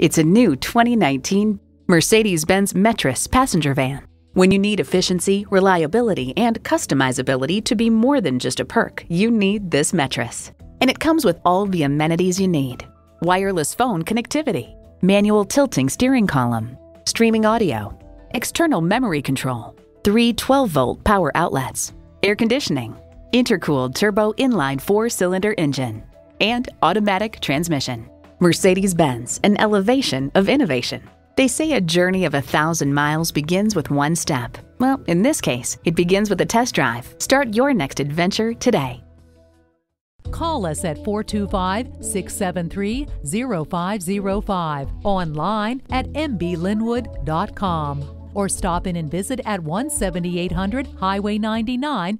It's a new 2019 Mercedes Benz Metris passenger van. When you need efficiency, reliability, and customizability to be more than just a perk, you need this Metris. And it comes with all the amenities you need wireless phone connectivity, manual tilting steering column, streaming audio, external memory control, three 12 volt power outlets, air conditioning, intercooled turbo inline four cylinder engine, and automatic transmission. Mercedes Benz, an elevation of innovation. They say a journey of a thousand miles begins with one step. Well, in this case, it begins with a test drive. Start your next adventure today. Call us at 425 673 0505, online at mblynnwood.com, or stop in and visit at 17800 Highway 99